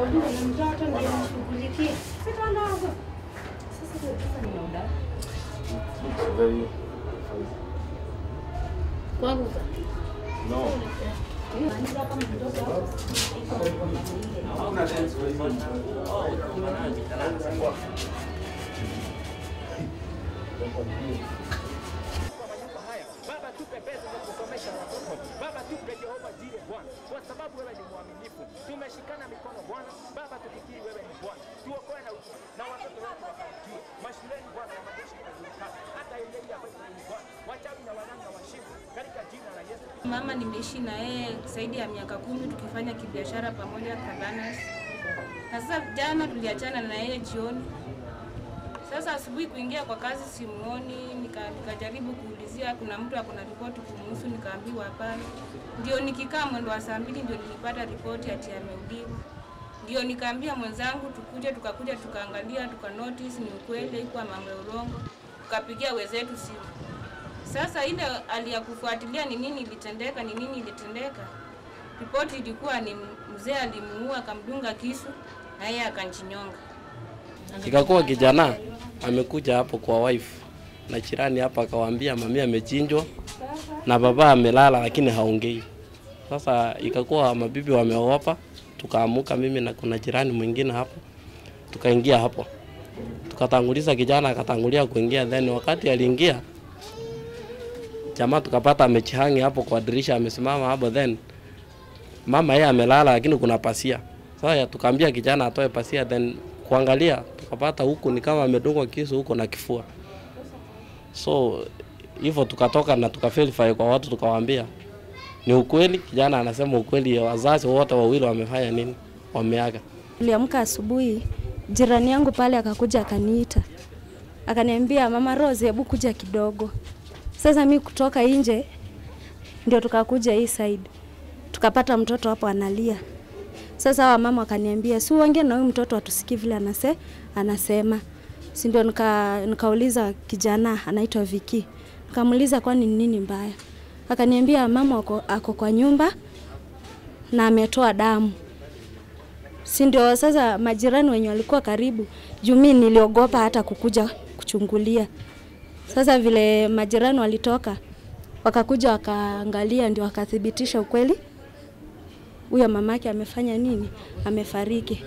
Na mtoto ndio mshughulikie. Sitaondoka. Sasa ndio sasa nimeoda. It's Kwangu no. Baba tupe pesa za kusomesha watoto. Baba tupe Jehova Bwana, kwa sababu wewe ni mwaminifu. Tumeshikana mikono Bwana, Baba tukikiri wewe ni Bwana. Tuokoe na na watoto wetu wafanikiwe mashuleni Bwana na majeshi yakajulikana, hata Elia ni Bwana, wachawi na waganga washindwe katika jina la Yesu. Mama nimeishi na yeye zaidi ya miaka kumi tukifanya kibiashara pamoja Cabanas. Na sasa jana tuliachana na yeye jioni. Sasa asubuhi kuingia kwa kazi simuoni, nika- kuulizia kuna mtu ako na ripoti kumuhusu, nikaambiwa hapana. Ndio nikikaa mwendo wa saa mbili ndio nilipata ripoti ati ameuliwa. Ndio nikaambia mwenzangu tukuje, tukakuja tukaangalia, tuka notice ni ukweli, haikuwa mambo ya urongo. Tukapigia wenzetu simu. Sasa ile aliyakufuatilia ya kufuatilia ni nini ilitendeka, ni nini ilitendeka, ripoti ilikuwa ni mzee alimuua akamdunga kisu na yeye akanchinyonga. Ikakuwa kijana amekuja hapo kwa wife na jirani hapa akawaambia mami amechinjwa na baba amelala lakini haongei. Sasa ikakuwa mabibi wameogopa, tukaamuka mimi na kuna jirani mwingine hapo, tukaingia hapo, tukatanguliza kijana akatangulia kuingia, then wakati aliingia jamaa tukapata amechihangi hapo kwa dirisha, amesimama hapo, then mama yeye amelala, lakini kuna pasia. Sasa tukaambia kijana atoe pasia, then kuangalia tukapata huku ni kama amedungwa kisu huko na kifua. So hivyo tukatoka na tukaverify kwa watu, tukawaambia ni ukweli. Kijana anasema ukweli, wazazi wote wawili wamefanya nini, wameaga. Niliamka asubuhi, jirani yangu pale akakuja akaniita, akaniambia mama Rose, hebu kuja kidogo. Sasa mi kutoka nje ndio tukakuja hii side, tukapata mtoto hapo analia. Sasa hawa mama wakaniambia si uongee na huyu mtoto atusikii vile anase, anasema. Si ndio nika, nikauliza kijana anaitwa Viki, nikamuuliza kwani ni nini mbaya, akaniambia mama ako, ako kwa nyumba na ametoa damu. Si ndio? Sasa majirani wenye walikuwa karibu juu mi niliogopa hata kukuja kuchungulia. Sasa vile majirani walitoka wakakuja wakaangalia ndio wakathibitisha ukweli huyo mamake amefanya nini? Amefariki